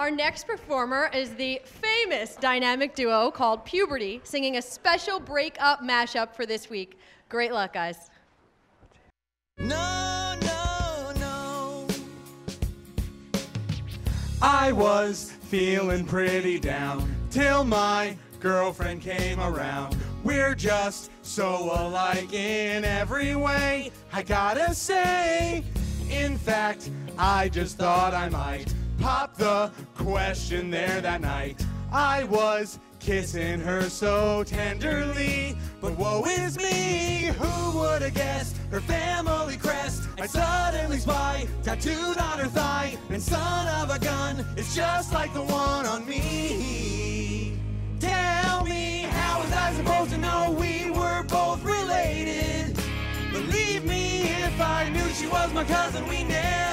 Our next performer is the famous dynamic duo called Puberty, singing a special breakup mashup for this week. Great luck, guys. No, no, no. I was feeling pretty down till my girlfriend came around. We're just so alike in every way. I gotta say, in fact, I just thought I might pop the question there that night. I was kissing her so tenderly, but woe is me. Who would have guessed her family crest? I suddenly spy tattooed on her thigh, and son of a gun, it's just like the one on me. Tell me, how was I supposed to know we were both related? Believe me, if I knew she was my cousin, we never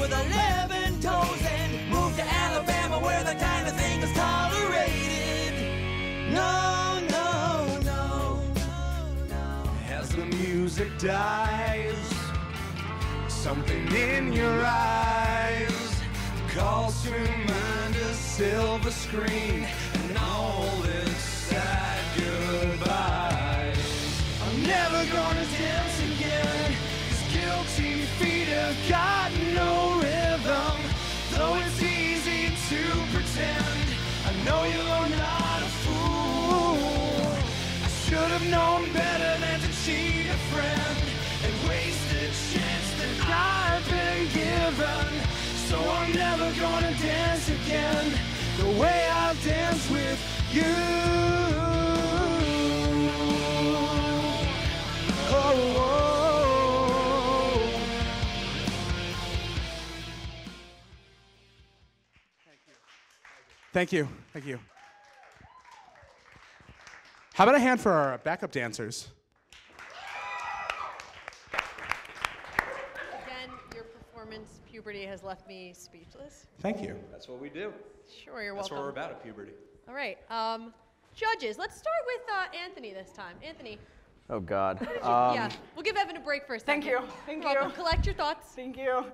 with 11 toes and moved to Alabama where that kind of thing is tolerated? No, no, no, no, no. As the music dies, something in your eyes calls to mind a silver screen and all its sad goodbyes. I'm never gonna dance again. Guilty feet have got no not a fool. I should have known better than to cheat a friend and waste a chance that I've been given. So I'm never gonna dance again the way I've danced with you. Oh. Thank you. Thank you. How about a hand for our backup dancers? Again, your performance, Puberty, has left me speechless. Thank you. That's what we do. Sure, you're That's welcome. That's what we're about at puberty. All right. Um, judges, let's start with uh, Anthony this time. Anthony, Oh God. yeah, Um, we'll give Evan a break for a second. Thank you. Thank You're welcome. Collect your thoughts. Thank you.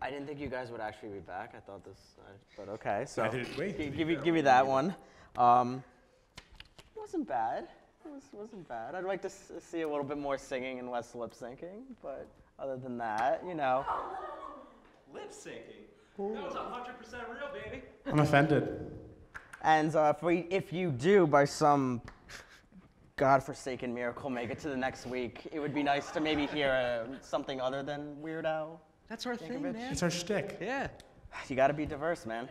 I didn't think you guys would actually be back. I thought this, I- but okay. So I didn't wait. gi- give me give me that one. Um, it wasn't bad. It was, wasn't bad. I'd like to s- see a little bit more singing and less lip syncing, but other than that, you know. Lip syncing. That was 100% real, baby. I'm offended. And uh, if we, if you do, by some godforsaken miracle, make it to the next week, it would be nice to maybe hear uh, something other than Weird Al. That's our thing, man. It's our shtick. Yeah. You got to be diverse, man.